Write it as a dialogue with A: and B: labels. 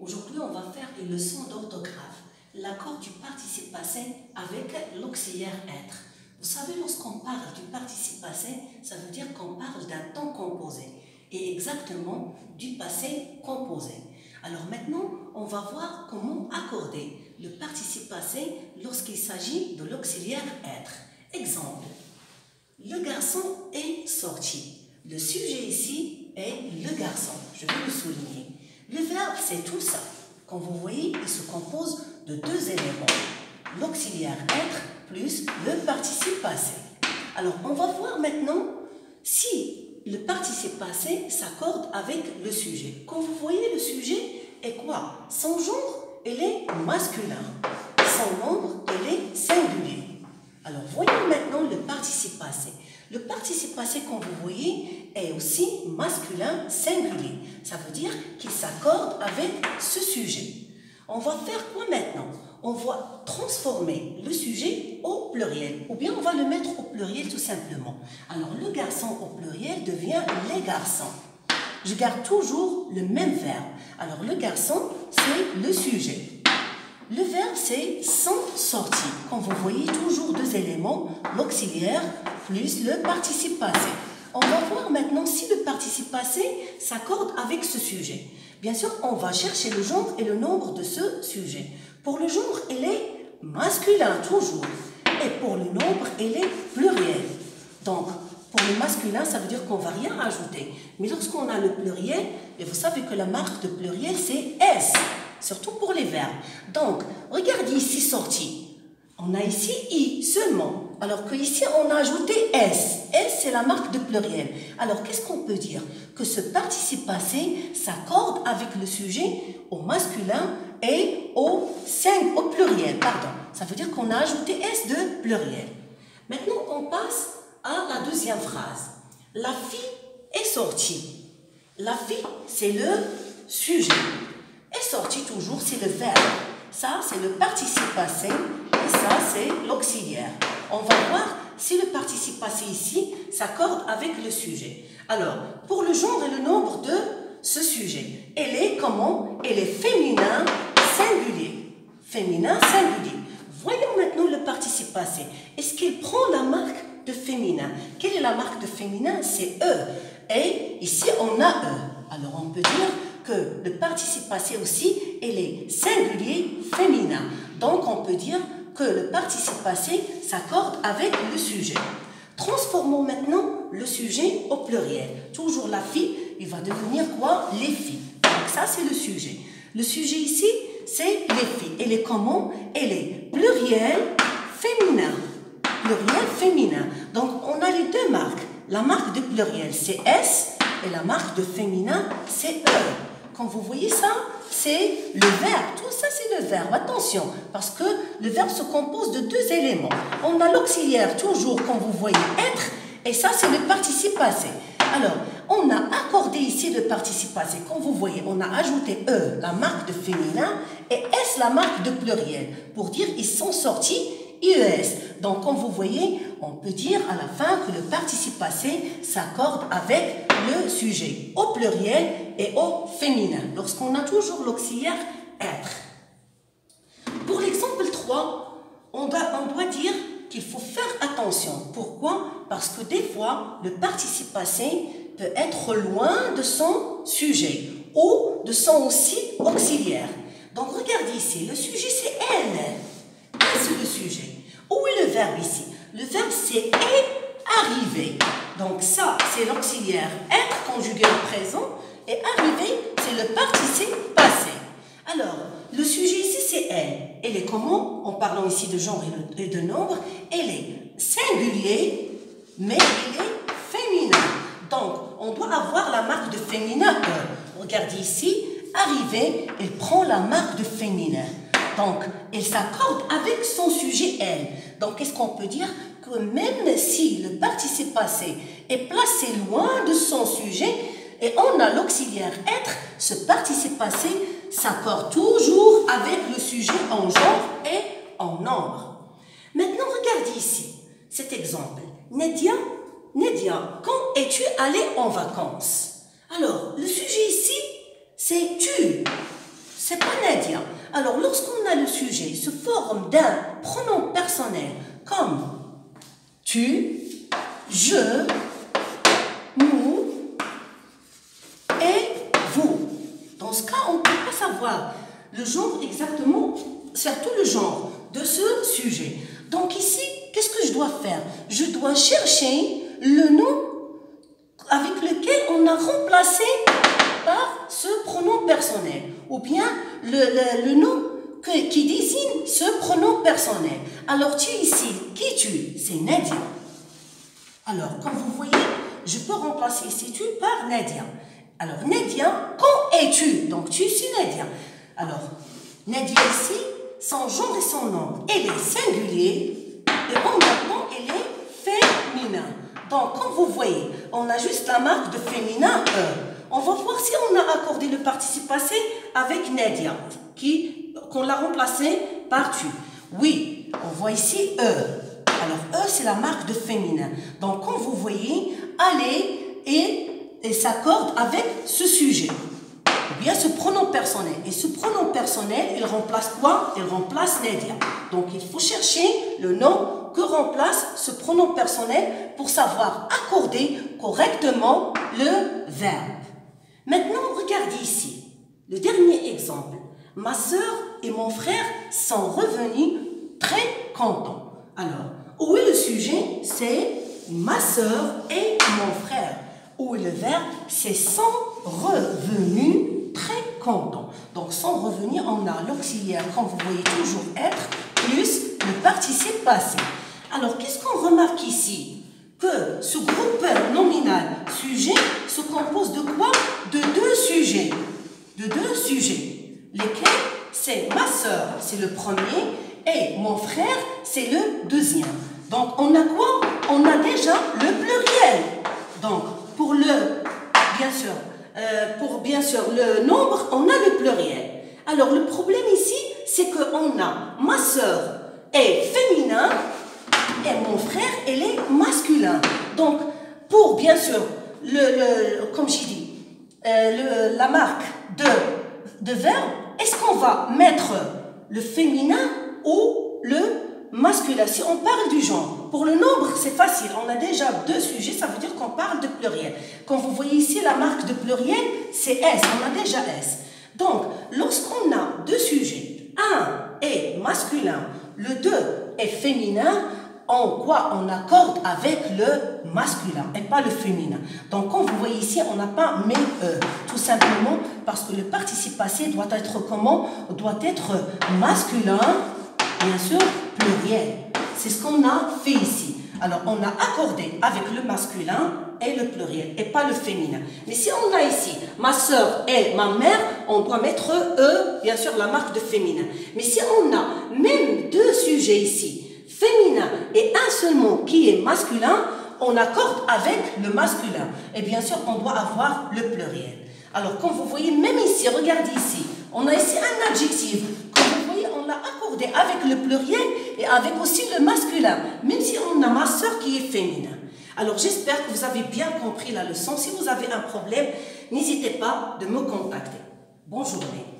A: aujourd'hui on va faire une leçon d'orthographe. L'accord du participe passé avec l'auxiliaire être. Vous savez, lorsqu'on parle du participe passé, ça veut dire qu'on parle d'un temps composé et exactement du passé composé. Alors maintenant, on va voir comment accorder le participe passé lorsqu'il s'agit de l'auxiliaire être. Exemple, le garçon est sorti. Le sujet ici est le garçon. Je vais le souligner. Le verbe, c'est tout ça. Comme vous voyez, il se compose de deux éléments. L'auxiliaire être plus le participe passé. Alors, on va voir maintenant si le participe passé s'accorde avec le sujet. Comme vous voyez, le sujet est quoi? Son genre, il est masculin. Son nombre, il est singulier. Alors, voyons maintenant le participe passé. Le participe passé, comme vous voyez, est aussi masculin singulier. Ça veut dire qu'il s'accorde avec ce sujet. On va faire quoi maintenant? On va transformer le sujet au pluriel, ou bien on va le mettre au pluriel tout simplement. Alors le garçon au pluriel devient les garçons. Je garde toujours le même verbe. Alors le garçon, c'est le sujet. Le verbe, c'est sont sorti. Comme vous voyez, toujours deux éléments, l'auxiliaire plus le participe passé. On va voir maintenant si le participe passé s'accorde avec ce sujet. Bien sûr, on va chercher le genre et le nombre de ce sujet. Pour le genre, il est masculin toujours. Et pour le nombre, il est pluriel. Donc, pour le masculin, ça veut dire qu'on ne va rien ajouter. Mais lorsqu'on a le pluriel, et vous savez que la marque de pluriel, c'est S, surtout pour les verbes. Donc, regardez ici sorti. On a ici I seulement. Alors que ici, on a ajouté S. S, c'est la marque de pluriel. Alors, qu'est-ce qu'on peut dire? Que ce participe passé s'accorde avec le sujet au masculin et au, au pluriel. Pardon. Ça veut dire qu'on a ajouté S de pluriel. Maintenant, on passe à la deuxième phrase. La fille est sortie. La fille, c'est le sujet. Est sortie toujours, c'est le verbe. Ça, c'est le participe passé et ça, c'est l'auxiliaire on va voir si le participe passé ici s'accorde avec le sujet. Alors, pour le genre et le nombre de ce sujet, elle est comment? Elle est féminin singulier. Féminin singulier. Voyons maintenant le participe passé. Est-ce qu'il prend la marque de féminin? Quelle est la marque de féminin? C'est E. Et ici, on a E. Alors, on peut dire que le participe passé aussi, elle est singulier féminin. Donc, on peut dire que le participe passé s'accorde avec le sujet. Transformons maintenant le sujet au pluriel. Toujours la fille, il va devenir quoi? Les filles. Donc ça, c'est le sujet. Le sujet ici, c'est les filles. Elle est comment? Elle est pluriel féminin. Pluriel féminin. Donc on a les deux marques. La marque de pluriel, c'est S, et la marque de féminin, c'est E. Quand vous voyez ça, c'est le verbe. Tout ça, c'est le verbe. Attention, parce que le verbe se compose de deux éléments. On a l'auxiliaire, toujours, comme vous voyez, être, et ça, c'est le participe passé. Alors, on a accordé ici le participe passé. Comme vous voyez, on a ajouté E, la marque de féminin, et S, la marque de pluriel, pour dire ils sont sortis IES. Donc, comme vous voyez, on peut dire à la fin que le participe passé s'accorde avec le sujet au pluriel et au féminin, lorsqu'on a toujours l'auxiliaire être. Pour l'exemple 3, on doit, dire qu'il faut faire attention. Pourquoi? Parce que des fois, le participe passé peut être loin de son sujet ou de son aussi auxiliaire. Donc regardez ici, le sujet c'est elle. C'est le sujet? Où est le verbe ici? Le verbe c'est est arrivé. Donc ça, c'est l'auxiliaire être conjugué au présent. Et arrivé, c'est le participe passé. Alors, le sujet ici, c'est elle. Elle est parlant ici de genre et de nombre, elle est singulier, mais elle est féminin. Donc, on doit avoir la marque de féminin Regardez ici, arrivé, elle prend la marque de féminin. Donc, elle s'accorde avec son sujet elle. Donc, qu'est-ce qu'on peut dire? Que même si le participe passé est placé loin de son sujet, et on a l'auxiliaire être, ce participe passé s'accorde toujours avec le sujet en genre en nombre. Maintenant, regardez ici cet exemple. Nedia, Nedia, quand es-tu allé en vacances? Alors, le sujet ici, c'est tu. C'est pas Nadia. Alors, lorsqu'on a le sujet se forme d'un pronom personnel comme tu, je, nous et vous. Dans ce cas, on ne peut pas savoir le genre exactement, surtout le genre de ce sujet. Donc ici, qu'est-ce que je dois faire? Je dois chercher le nom avec lequel on a remplacé par ce pronom personnel, ou bien le, nom qui désigne ce pronom personnel. Alors tu ici, qui tu C'est Nadia. Alors, comme vous voyez, je peux remplacer ici tu par Nadia. Alors, Nadia, quand es-tu? Donc, tu suis Nadia. Alors, Nadia ici, son genre et son nom, elle est singulier, et en maintenant, elle est féminin. Donc, comme vous voyez, on a juste la marque de féminin E. On va voir si on a accordé le participe passé avec Nadia, qu'on l'a remplacé par tu. Oui, on voit ici E. Alors E, c'est la marque de féminin. Donc, comme vous voyez, aller et s'accorde avec ce sujet. Ou bien ce pronom personnel. Et ce pronom personnel, il remplace quoi? Il remplace Nadia. Donc, il faut chercher le nom que remplace ce pronom personnel pour savoir accorder correctement le verbe. Maintenant, regardez ici. Le dernier exemple. Ma soeur et mon frère sont revenus très contents. Alors, où est le sujet? C'est ma soeur et mon frère. Où est le verbe? C'est sont revenus très contents. Donc, sans revenir, on a l'auxiliaire, quand vous voyez toujours être, plus le participe passé. Alors, qu'est-ce qu'on remarque ici? Que ce groupe nominal sujet se compose de quoi? De deux sujets. De deux sujets. Lesquels? C'est ma soeur, c'est le premier, et mon frère, c'est le deuxième. Donc on a quoi? On a déjà le pluriel. Donc pour le, bien sûr, euh, le nombre, on a le pluriel. Alors le problème ici, c'est qu'on a ma soeur est féminin et mon frère, elle est masculin. Donc, pour bien sûr, le, comme j'ai dit, euh, la marque de, de verbe, est-ce qu'on va mettre le féminin ou le masculin? Si on parle du genre, pour le nombre, c'est facile. On a déjà deux sujets, ça veut dire qu'on pluriel. Quand vous voyez ici la marque de pluriel, c'est S, on a déjà S. Donc, lorsqu'on a deux sujets, un est masculin, le deux est féminin, en quoi on accorde avec le masculin et pas le féminin? Donc, comme vous voyez ici, on n'a pas mais euh, tout simplement parce que le participe passé doit être comment? Doit être masculin, bien sûr, pluriel. C'est ce qu'on a fait ici. Alors, on a accordé avec le masculin et le pluriel, et pas le féminin. Mais si on a ici ma soeur et ma mère, on doit mettre eux, bien sûr, la marque de féminin. Mais si on a même deux sujets ici, féminin et un seul mot qui est masculin, on accorde avec le masculin. Et bien sûr, on doit avoir le pluriel. Alors, comme vous voyez, même ici, regardez ici, on a ici un adjectif. Comme vous voyez, on l'a accordé avec le pluriel et avec aussi le masculin, même si on a ma soeur qui est féminin. Alors, j'espère que vous avez bien compris la leçon. Si vous avez un problème, n'hésitez pas de me contacter. Bonne journée.